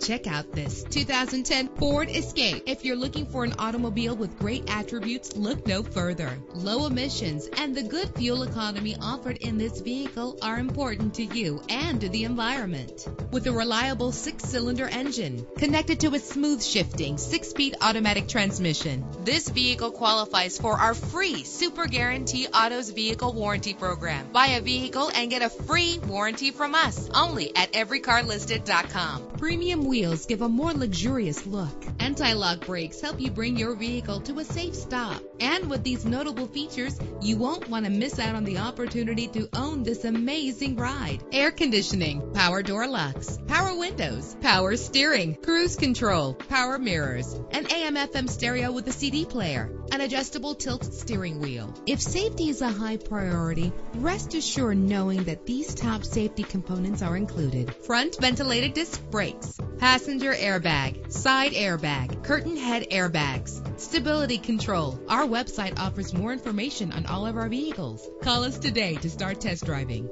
Check out this 2010 Ford Escape. If you're looking for an automobile with great attributes, look no further. Low emissions and the good fuel economy offered in this vehicle are important to you and to the environment. With a reliable six-cylinder engine connected to a smooth shifting six-speed automatic transmission, this vehicle qualifies for our free Super Guarantee Autos Vehicle Warranty Program. Buy a vehicle and get a free warranty from us only at everycarlisted.com. Premium wheels give a more luxurious look. Anti-lock brakes help you bring your vehicle to a safe stop. And with these notable features, you won't want to miss out on the opportunity to own this amazing ride. Air conditioning, power door locks, power windows, power steering, cruise control, power mirrors, an AM FM stereo with a CD player, an adjustable tilt steering wheel. If safety is a high priority, rest assured knowing that these top safety components are included. Front ventilated disc brakes, passenger airbag, side airbag, curtain head airbags, stability control. Our website offers more information on all of our vehicles. Call us today to start test driving.